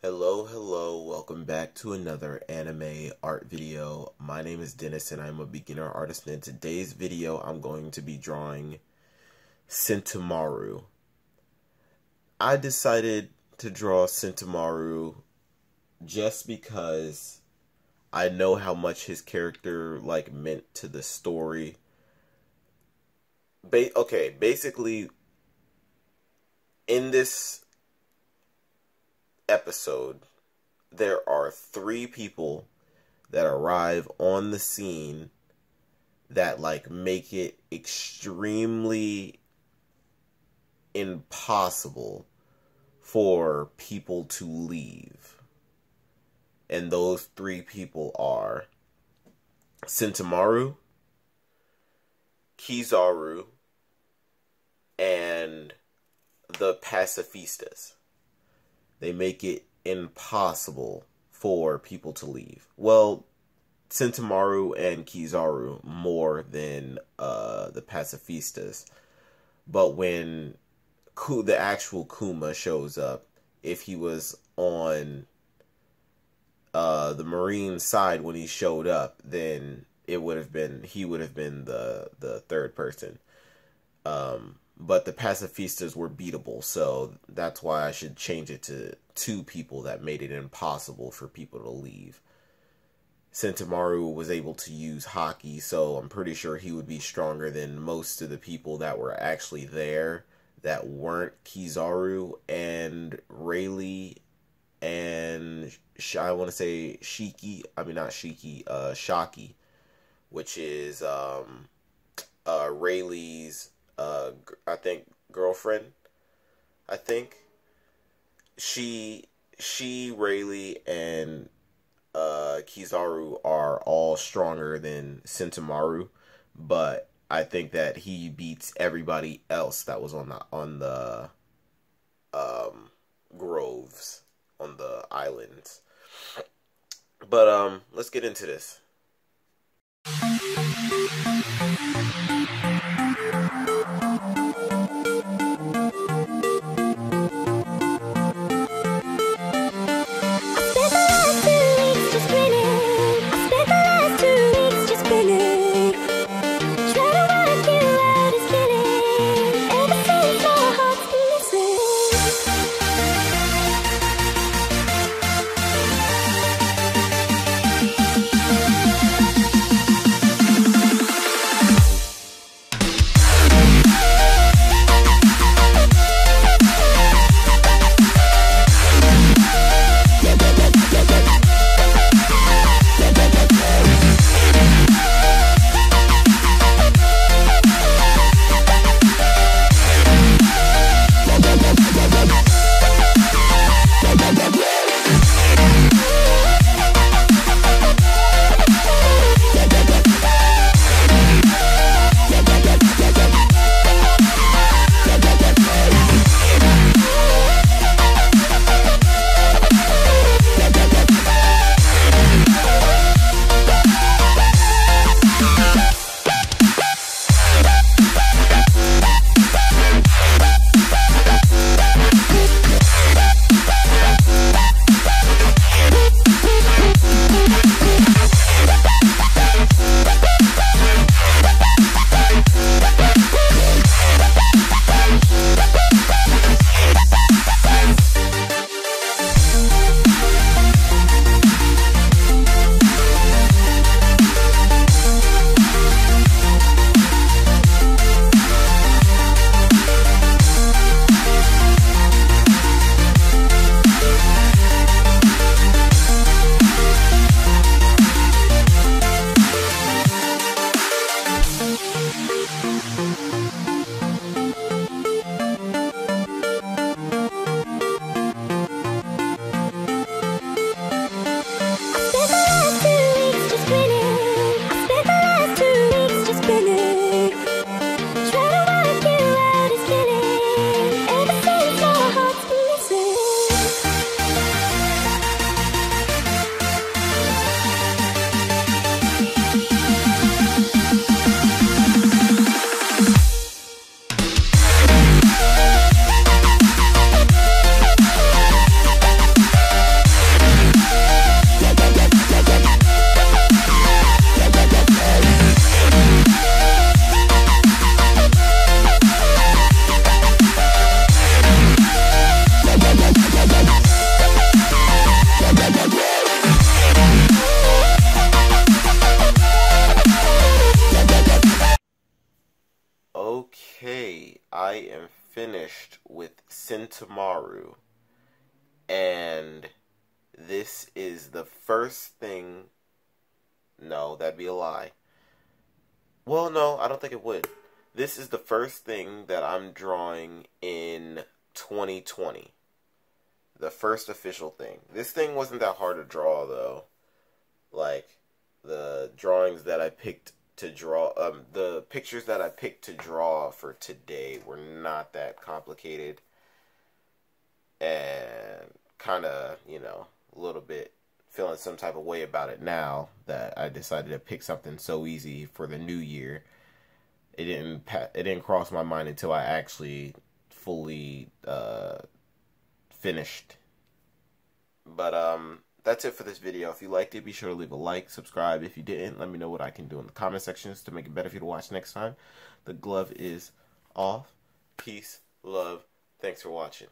Hello, hello, welcome back to another anime art video. My name is Dennis and I'm a beginner artist and in today's video I'm going to be drawing Sentomaru. I decided to draw Sentomaru just because I know how much his character like meant to the story. Ba okay, basically in this episode, there are three people that arrive on the scene that like make it extremely impossible for people to leave. And those three people are Sentomaru, Kizaru, and the pacifistas they make it impossible for people to leave. Well, Sentomaru and Kizaru more than uh, the pacifistas. But when the actual Kuma shows up, if he was on uh, the Marine side when he showed up, then it would have been he would have been the the third person. Um, but the pacifistas were beatable, so that's why I should change it to two people that made it impossible for people to leave. Sentomaru was able to use Haki, so I'm pretty sure he would be stronger than most of the people that were actually there that weren't Kizaru and Rayleigh and I want to say Shiki, I mean not Shiki, uh Shakky, which is um uh Rayleigh's uh, I think girlfriend. I think she she Rayleigh and uh, Kizaru are all stronger than Sentomaru, but I think that he beats everybody else that was on the on the um, groves on the islands. But um, let's get into this. Sentomaru. And this is the first thing. No, that'd be a lie. Well, no, I don't think it would. This is the first thing that I'm drawing in 2020. The first official thing. This thing wasn't that hard to draw, though. Like, the drawings that I picked to draw, um, the pictures that I picked to draw for today were not that complicated. And kind of, you know, a little bit feeling some type of way about it now that I decided to pick something so easy for the new year. It didn't it didn't cross my mind until I actually fully uh, finished. But um, that's it for this video. If you liked it, be sure to leave a like, subscribe. If you didn't, let me know what I can do in the comment sections to make it better for you to watch next time. The glove is off. Peace, love. Thanks for watching.